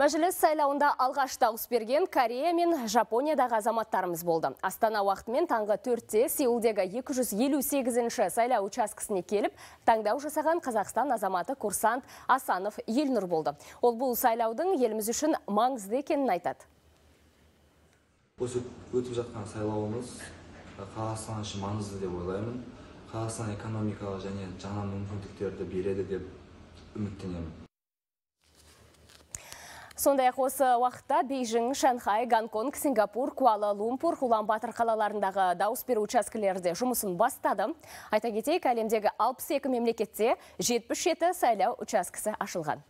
Мәжіліс сайлауында алғаш дауыс берген Корея мен Жапониядағы азаматтарымыз болды. Астана уақытымен таңғы 4-те Сеулдегі 258-ші сайлау учаскісіне келіп, таңдау жасаған Қазақстан азаматы курсант Асанов Елнұр болды. Ол бұл сайлаудың еліміз үшін маңызды екенін айтады. осы өтіп жатқан сайлауымыз қазақстан үшін маңызды деп ойлаймын қазақстан экономикаға және жаңа мүмкіндіктерді береді деп үміттенемін Сондай-ақ осы уақытта Бейжің, Шанхай, Гонконг, Сингапур, Куала Лумпур, Улан Батыр қалаларындағы дауыс беру учаскелерде жұмысын бастады. Айта кетейік, әлемдегі 62 мемлекетте 77 сайлау учаскесі ашылған.